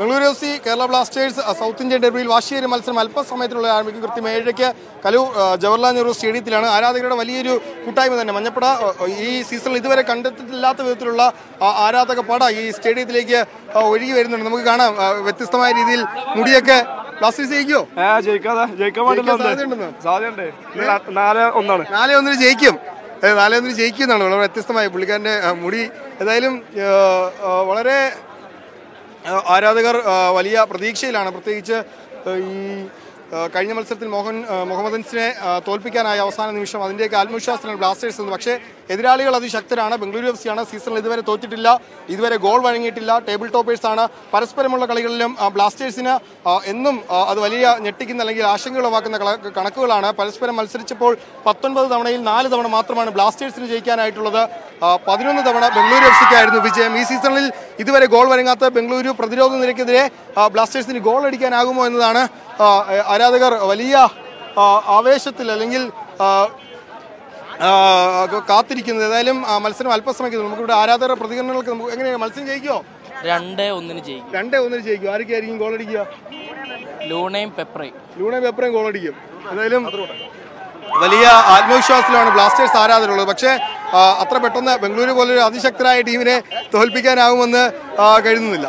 Bengaluru F C Kerala Blasters South Indian ഡെർബിയിൽ വാശിയേരി മത്സരം അല്പസമയത്തിനുള്ള ആരംഭിക്കും കൃത്യം ഏഴരയ്ക്ക് കലു ജവഹർലാൽ നെഹ്റു സ്റ്റേഡിയത്തിലാണ്. ആരാധകരുടെ വലിയൊരു കൂട്ടായ്മ തന്നെ. മഞ്ഞപ്പട ഈ സീസണിൽ ഇതുവരെ കണ്ടെത്തിയില്ലാത്ത വിധത്തിലുള്ള ആരാധക പട ഈ സ്റ്റേഡിയത്തിലേക്ക് ഒഴുകി വരുന്നുണ്ട്. നമുക്ക് കാണാം വ്യത്യസ്തമായ രീതിയിൽ മുടിയൊക്കെ. നാലേ ഒന്നിന് ജയിക്കും. നാലേ ഒന്നിന് ജയിക്കും ജയിക്കുന്നതാണ് വളരെ വ്യത്യസ്തമായി പുള്ളിക്കാരന്റെ മുടി. ഏതായാലും വളരെ ആരാധകർ വലിയ പ്രതീക്ഷയിലാണ്. പ്രത്യേകിച്ച് ഈ കഴിഞ്ഞ മത്സരത്തിൽ മോഹൻ മുഹമ്മദൻസിനെ തോൽപ്പിക്കാനായ അവസാന നിമിഷം അതിന്റെയൊക്കെ ആത്മവിശ്വാസത്തിലാണ് ബ്ലാസ്റ്റേഴ്സ് എന്ന് പക്ഷേ എതിരാളികൾ അതിശക്തരാണ്. ബംഗളൂരു എഫ് സിയാണ് സീസണിൽ ഇതുവരെ തോറ്റിട്ടില്ല. ഇതുവരെ ഗോൾ വഴങ്ങിയിട്ടില്ല. ടേബിൾ ടോപ്പേഴ്സാണ് പരസ്പരമുള്ള കളികളിലും ബ്ലാസ്റ്റേഴ്സിന് എന്നും അത് വലിയ ഞെട്ടിക്കുന്ന അല്ലെങ്കിൽ ആശങ്കയുളവാക്കുന്ന കള- കണക്കുകളാണ്. പരസ്പരം മത്സരിച്ചപ്പോൾ പത്തൊൻപത് തവണയിൽ നാല് തവണ മാത്രമാണ് ബ്ലാസ്റ്റേഴ്സിന് ജയിക്കാനായിട്ടുള്ളത്. പതിനൊന്ന് തവണ ബംഗളൂരു എഫ് സിക്കായിരുന്നു വിജയം. ഈ സീസണിൽ ഇതുവരെ ഗോൾ വഴങ്ങാത്ത ബംഗളൂരു പ്രതിരോധ നിരക്കെതിരെ ബ്ലാസ്റ്റേഴ്സിന് ഗോൾ അടിക്കാനാകുമോ എന്നതാണ് ആരാധകർ വലിയ ആവേശത്തിൽ അല്ലെങ്കിൽ കാത്തിരിക്കുന്നത്. ഏതായാലും മത്സരം അല്പസമയത്ത് നമുക്കിവിടെ ആരാധകരുടെ പ്രതികരണങ്ങൾക്ക് നമുക്ക് എങ്ങനെയാണ്? മത്സരം ജയിക്കുമോ രണ്ട് ഒന്നിന് ജയിക്കും. രണ്ടേ ഒന്നിന് ജയിക്കും. ആരൊക്കെയായിരിക്കും ഗോൾ അടിക്കുക? ലൂണയും പെപ്രയും. ലൂണയും പെപ്പറയും ഗോൾ അടിക്കും. ഏതായാലും വലിയ ആത്മവിശ്വാസത്തിലാണ് ബ്ലാസ്റ്റേഴ്സ് ആരാധകരുള്ളത്. പക്ഷേ അത്ര പെട്ടെന്ന് ബംഗളൂരു പോലൊരു അതിശക്തരായ ടീമിനെ തോൽപ്പിക്കാനാവുമെന്ന് കഴിയുന്നില്ല